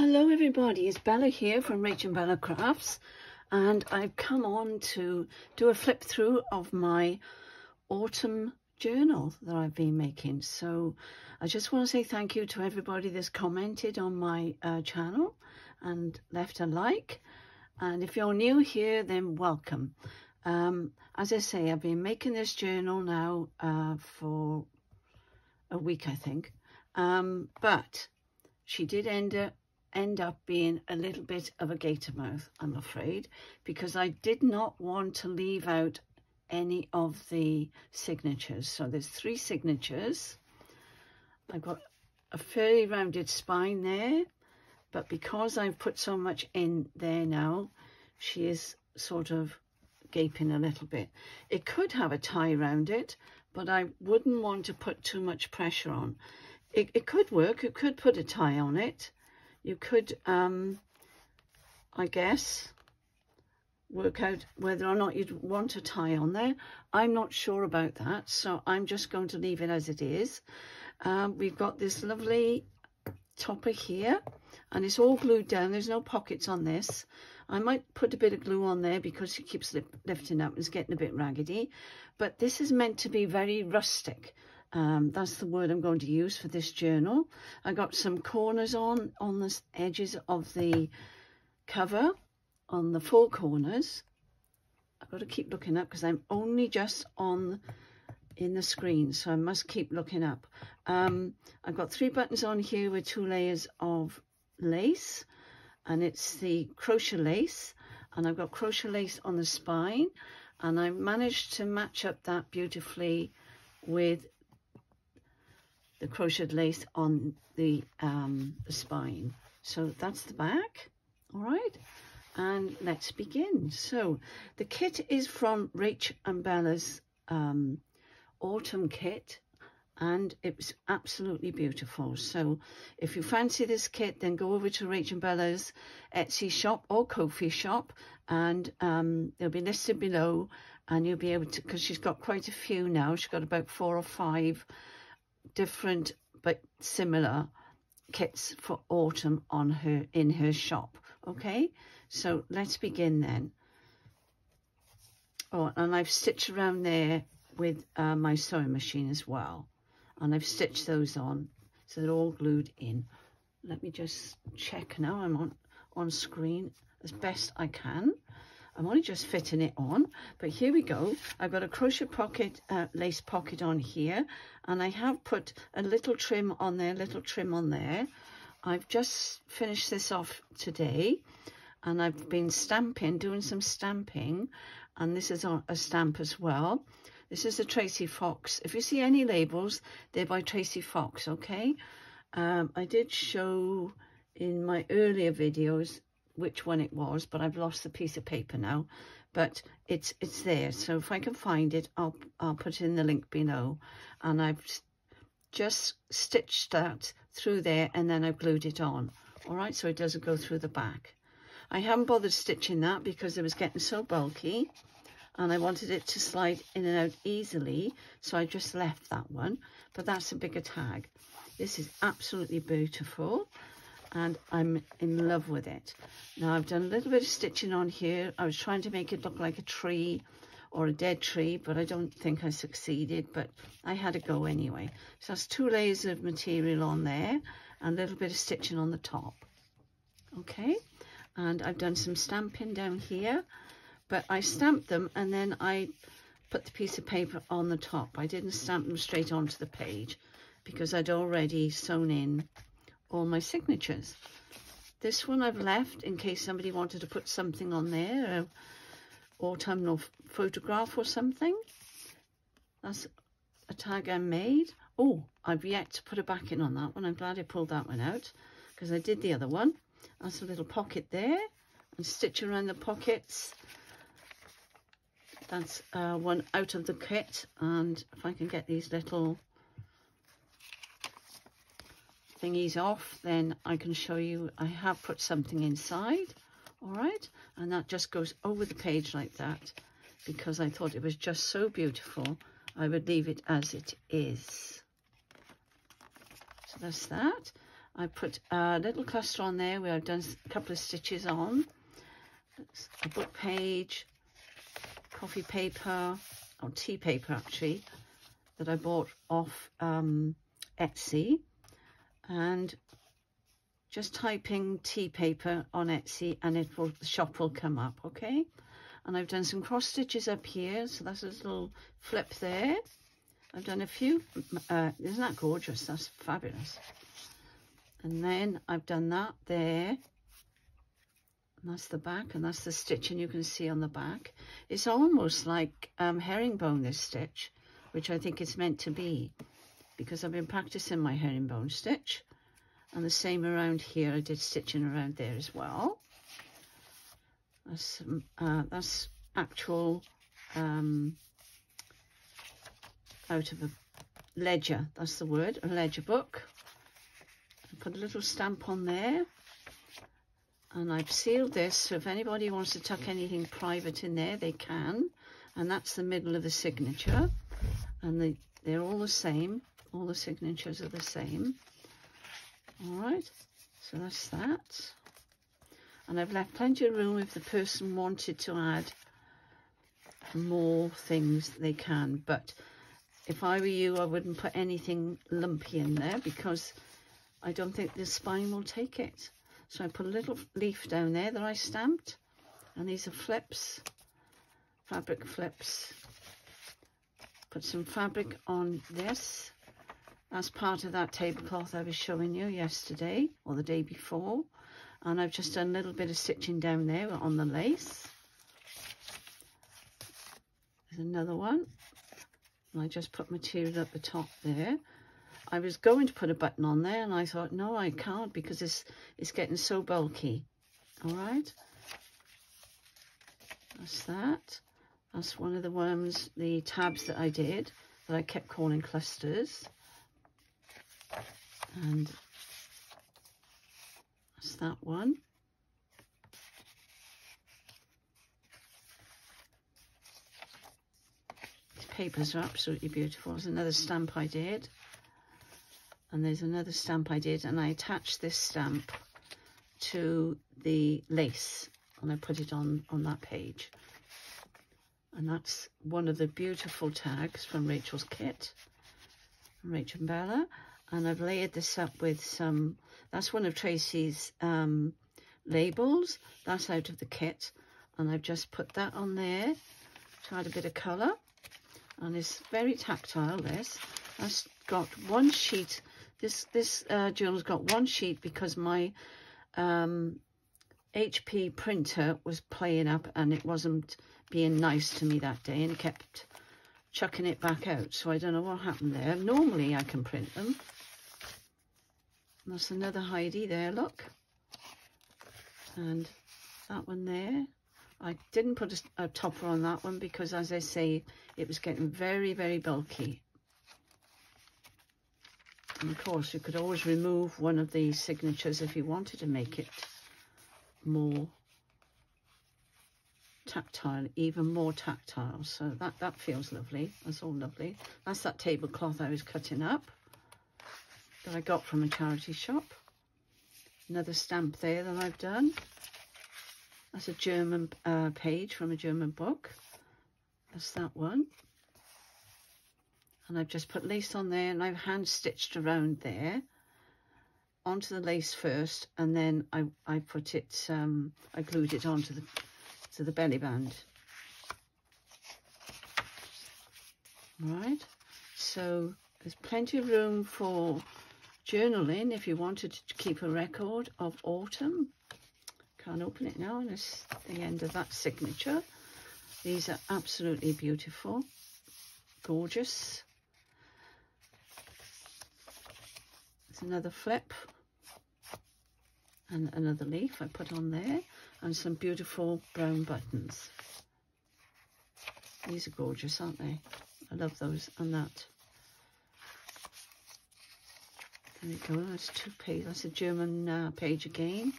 hello everybody, it's Bella here from Rachel Bella Crafts and I've come on to do a flip through of my autumn journal that I've been making. So I just want to say thank you to everybody that's commented on my uh, channel and left a like. And if you're new here, then welcome. Um, as I say, I've been making this journal now uh, for a week, I think. Um, but she did end up end up being a little bit of a gator mouth, I'm afraid, because I did not want to leave out any of the signatures. So there's three signatures. I've got a fairly rounded spine there, but because I've put so much in there now, she is sort of gaping a little bit. It could have a tie around it, but I wouldn't want to put too much pressure on. It, it could work, it could put a tie on it, you could, um, I guess, work out whether or not you'd want a tie on there. I'm not sure about that, so I'm just going to leave it as it is. Um, we've got this lovely topper here, and it's all glued down. There's no pockets on this. I might put a bit of glue on there because it keeps lifting up. And it's getting a bit raggedy. But this is meant to be very rustic. Um, that's the word I'm going to use for this journal. I got some corners on, on the edges of the cover, on the four corners. I've got to keep looking up because I'm only just on in the screen, so I must keep looking up. Um, I've got three buttons on here with two layers of lace, and it's the crochet lace, and I've got crochet lace on the spine, and I've managed to match up that beautifully with the crocheted lace on the, um, the spine. So that's the back, all right? And let's begin. So the kit is from Rach and Bella's um, autumn kit and it was absolutely beautiful. So if you fancy this kit, then go over to Rach and Bella's Etsy shop or Ko-fi shop and um, they'll be listed below and you'll be able to, because she's got quite a few now. She's got about four or five different but similar kits for autumn on her in her shop okay? So let's begin then. Oh and I've stitched around there with uh, my sewing machine as well. And I've stitched those on so they're all glued in. Let me just check now. I'm on on screen as best I can I'm only just fitting it on, but here we go. I've got a crochet pocket, uh, lace pocket on here, and I have put a little trim on there, little trim on there. I've just finished this off today, and I've been stamping, doing some stamping, and this is a stamp as well. This is a Tracie Fox. If you see any labels, they're by Tracie Fox, okay? Um, I did show in my earlier videos which one it was, but I've lost the piece of paper now. But it's it's there. So if I can find it, I'll, I'll put in the link below. And I've just stitched that through there and then I've glued it on. All right, so it doesn't go through the back. I haven't bothered stitching that because it was getting so bulky and I wanted it to slide in and out easily. So I just left that one, but that's a bigger tag. This is absolutely beautiful and I'm in love with it. Now I've done a little bit of stitching on here. I was trying to make it look like a tree or a dead tree, but I don't think I succeeded, but I had a go anyway. So that's two layers of material on there and a little bit of stitching on the top. Okay, and I've done some stamping down here, but I stamped them and then I put the piece of paper on the top. I didn't stamp them straight onto the page because I'd already sewn in all my signatures. This one I've left in case somebody wanted to put something on there, a autumnal photograph or something. That's a tag I made. Oh, I've yet to put a backing on that one. I'm glad I pulled that one out because I did the other one. That's a little pocket there and stitch around the pockets. That's uh, one out of the kit and if I can get these little thingies off, then I can show you I have put something inside, all right? And that just goes over the page like that because I thought it was just so beautiful, I would leave it as it is. So that's that. I put a little cluster on there where I've done a couple of stitches on. A book page, coffee paper, or tea paper actually, that I bought off um, Etsy. And just typing tea paper on Etsy and it will, the shop will come up, okay? And I've done some cross stitches up here, so that's a little flip there. I've done a few, uh, isn't that gorgeous? That's fabulous. And then I've done that there. And that's the back and that's the stitching you can see on the back. It's almost like um, herringbone, this stitch, which I think it's meant to be because I've been practicing my herringbone stitch. And the same around here, I did stitching around there as well. That's, uh, that's actual um, out of a ledger, that's the word, a ledger book. I put a little stamp on there and I've sealed this so if anybody wants to tuck anything private in there they can and that's the middle of the signature and they, they're all the same all the signatures are the same all right so that's that and I've left plenty of room if the person wanted to add more things they can but if I were you, I wouldn't put anything lumpy in there because I don't think the spine will take it. So I put a little leaf down there that I stamped. And these are flips, fabric flips. Put some fabric on this as part of that tablecloth I was showing you yesterday or the day before. And I've just done a little bit of stitching down there on the lace. There's another one. And I just put material at the top there. I was going to put a button on there and I thought, no, I can't because it's, it's getting so bulky. All right. That's that. That's one of the ones, the tabs that I did that I kept calling clusters. And that's that one. papers are absolutely beautiful. There's another stamp I did. And there's another stamp I did. And I attached this stamp to the lace. And I put it on, on that page. And that's one of the beautiful tags from Rachel's kit. Rachel Bella. And I've layered this up with some... That's one of Tracie's um, labels. That's out of the kit. And I've just put that on there to add a bit of colour and it's very tactile this I've got one sheet this this uh, journal's got one sheet because my um, HP printer was playing up and it wasn't being nice to me that day and kept chucking it back out so I don't know what happened there normally I can print them and that's another Heidi there look and that one there I didn't put a, a, topper on that one because, as I say, it was getting very, very bulky. And of course, you could always remove one of these signatures if you wanted to make it more tactile, even more tactile. So that, that feels lovely. That's all lovely. That's that tablecloth I was cutting up that I got from a charity shop. Another stamp there that I've done. That's a German uh, page from a German book. That's that one. And I've just put lace on there and I've hand stitched around there onto the lace first and then I, I put it, um, I glued it onto the, to the belly band. Right, so there's plenty of room for journaling if you wanted to keep a record of autumn can't open it now, and it's the end of that signature. These are absolutely beautiful, gorgeous. There's another flip and another leaf I put on there, and some beautiful brown buttons. These are gorgeous, aren't they? I love those and that. There we go, that's two pages. That's a German uh, page again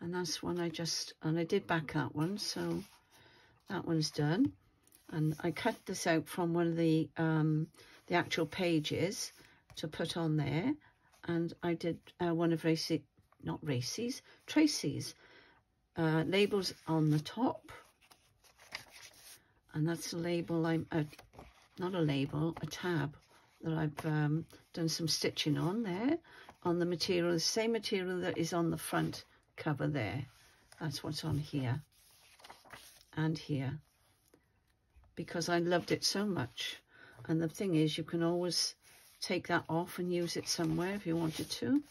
and that's one I just and I did back that one so that one's done and I cut this out from one of the um, the actual pages to put on there and I did uh, one of Racy, not Racy's, Tracie's uh, labels on the top. And that's a label, I'm uh, not a label, a tab that I've um, done some stitching on there on the material, the same material that is on the front cover there. That's what's on here and here because I loved it so much. And the thing is, you can always take that off and use it somewhere if you wanted to.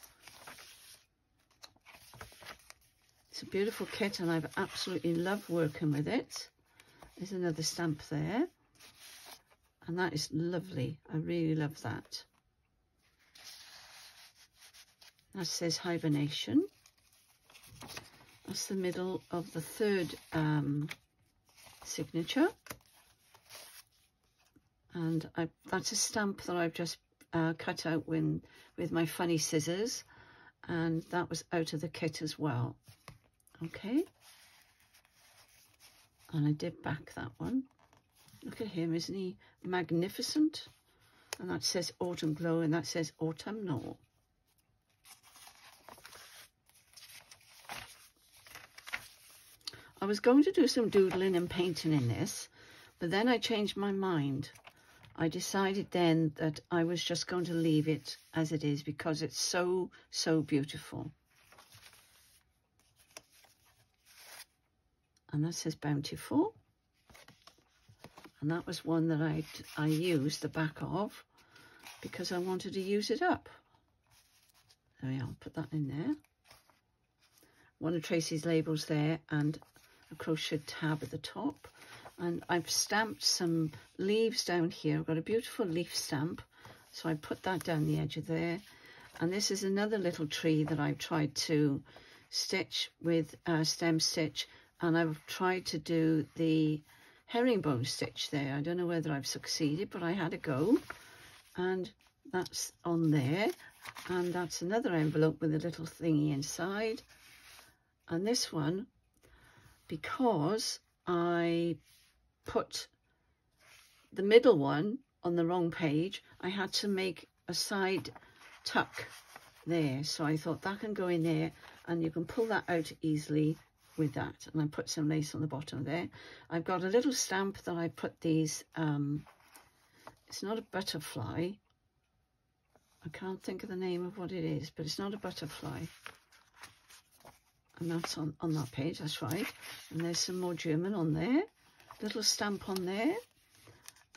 It's a beautiful kit and I've absolutely loved working with it. There's another stamp there. And that is lovely. I really love that. That says hibernation. That's the middle of the third um, signature. And I, that's a stamp that I've just uh, cut out when, with my funny scissors. And that was out of the kit as well. Okay. And I did back that one. Look at him, isn't he magnificent? And that says Autumn Glow and that says Autumnal. I was going to do some doodling and painting in this, but then I changed my mind. I decided then that I was just going to leave it as it is because it's so, so beautiful. And that says Bountiful. And that was one that I, I used the back of because I wanted to use it up. There we are, put that in there. One of Tracie's labels there and a crochet tab at the top and I've stamped some leaves down here. I've got a beautiful leaf stamp. So I put that down the edge of there. And this is another little tree that I've tried to stitch with a stem stitch. And I've tried to do the herringbone stitch there. I don't know whether I've succeeded, but I had a go. And that's on there. And that's another envelope with a little thingy inside. And this one, because I put the middle one on the wrong page, I had to make a side tuck there. So I thought that can go in there and you can pull that out easily with that. And I put some lace on the bottom there. I've got a little stamp that I put these, um, it's not a butterfly. I can't think of the name of what it is, but it's not a butterfly. And that's on, on that page, that's right. And there's some more German on there little stamp on there.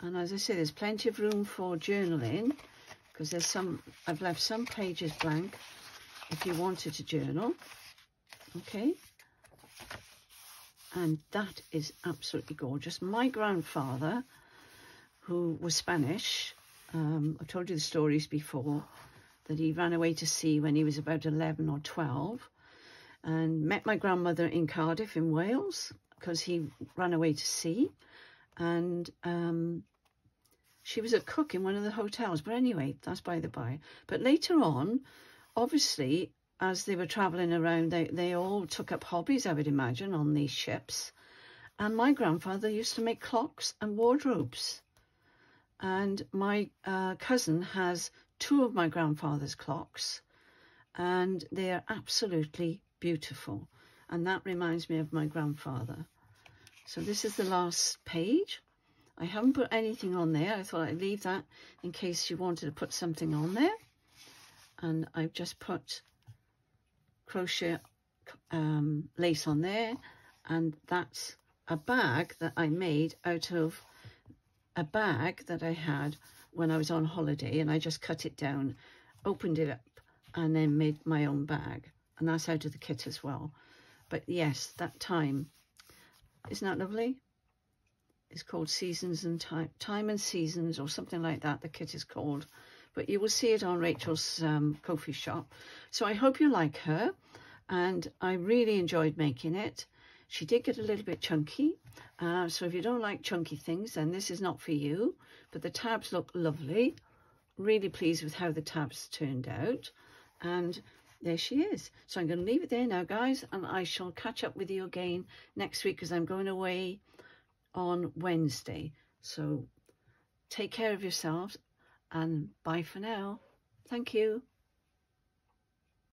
And as I say, there's plenty of room for journaling because there's some, I've left some pages blank if you wanted to journal. Okay. And that is absolutely gorgeous. My grandfather, who was Spanish, um, I've told you the stories before, that he ran away to sea when he was about 11 or 12 and met my grandmother in Cardiff in Wales because he ran away to sea and um, she was a cook in one of the hotels. But anyway, that's by the by. But later on, obviously, as they were travelling around, they, they all took up hobbies, I would imagine, on these ships. And my grandfather used to make clocks and wardrobes. And my uh, cousin has two of my grandfather's clocks and they are absolutely beautiful and that reminds me of my grandfather. So this is the last page. I haven't put anything on there. I thought I'd leave that in case you wanted to put something on there. And I've just put crochet um, lace on there. And that's a bag that I made out of a bag that I had when I was on holiday. And I just cut it down, opened it up, and then made my own bag. And that's out of the kit as well. But yes, that time. Isn't that lovely? It's called Seasons and Time, Time and Seasons or something like that, the kit is called. But you will see it on Rachel's um, shop. So I hope you like her. And I really enjoyed making it. She did get a little bit chunky. Uh, so if you don't like chunky things, then this is not for you. But the tabs look lovely. Really pleased with how the tabs turned out. And there she is. So I'm going to leave it there now, guys, and I shall catch up with you again next week because I'm going away on Wednesday. So take care of yourselves and bye for now. Thank you.